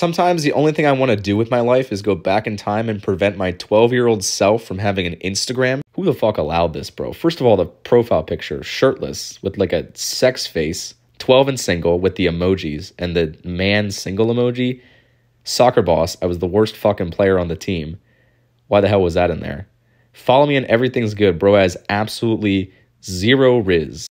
Sometimes the only thing I want to do with my life is go back in time and prevent my 12 year old self from having an Instagram. Who the fuck allowed this, bro? First of all, the profile picture, shirtless, with like a sex face, 12 and single with the emojis and the man single emoji. Soccer boss, I was the worst fucking player on the team. Why the hell was that in there? Follow me and everything's good. Bro has absolutely zero riz.